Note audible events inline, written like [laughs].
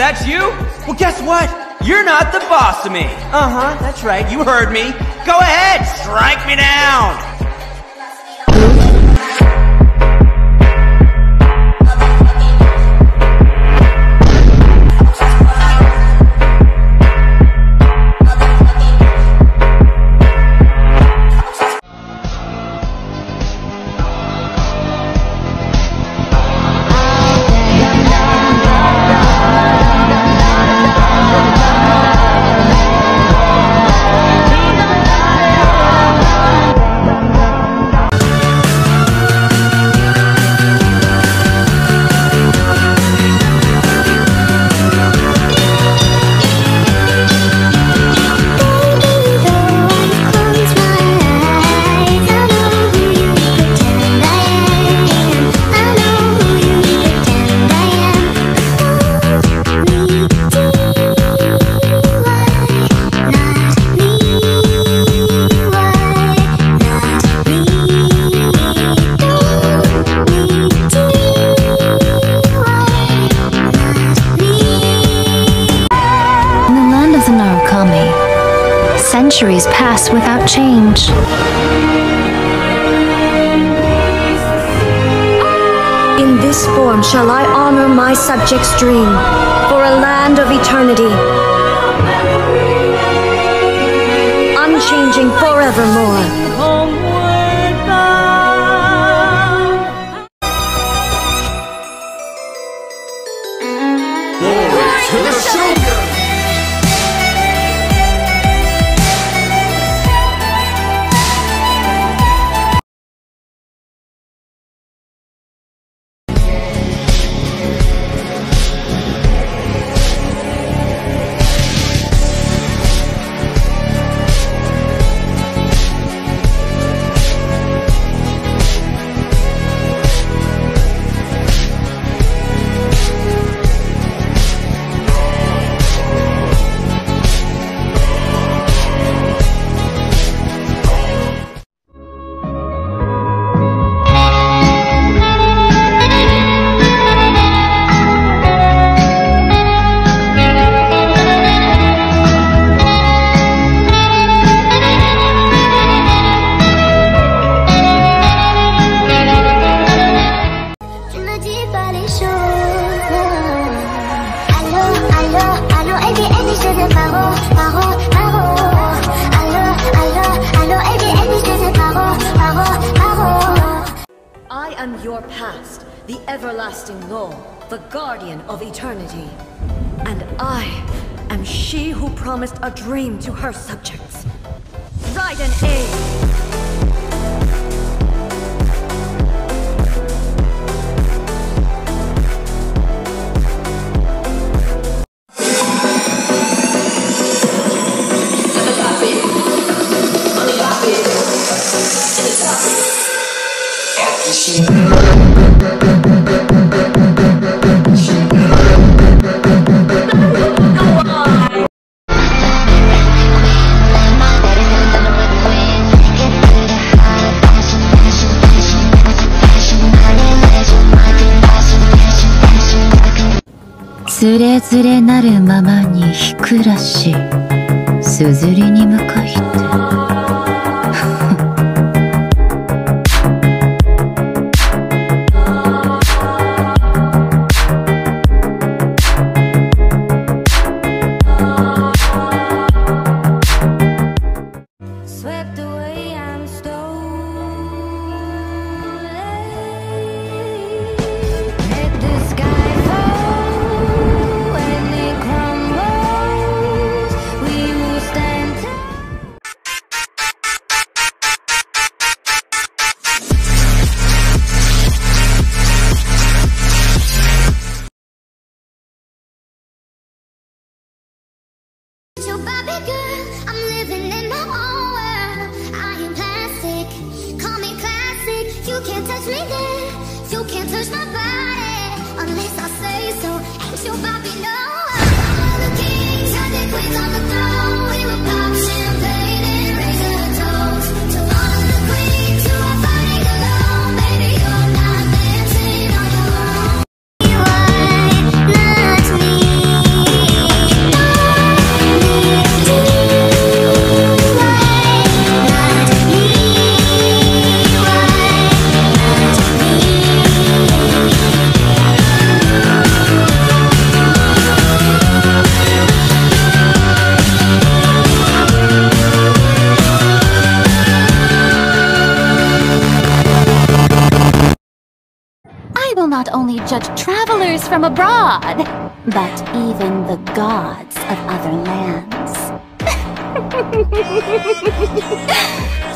Shogun, is that you? Well, guess what? You're not the boss of me. Uh huh, that's right, you heard me. Go ahead, strike me down. Centuries pass without change. In this form shall I honor my subjects' dream for a land of eternity. I am your past, the everlasting law, the guardian of eternity. And I am she who promised a dream to her subjects. Raiden Ei. つれづれなるままに日暮らしすずりに向かいて。Unless I say so, ain't your Bobby no. Not only judge travelers from abroad, but even the gods of other lands. [laughs]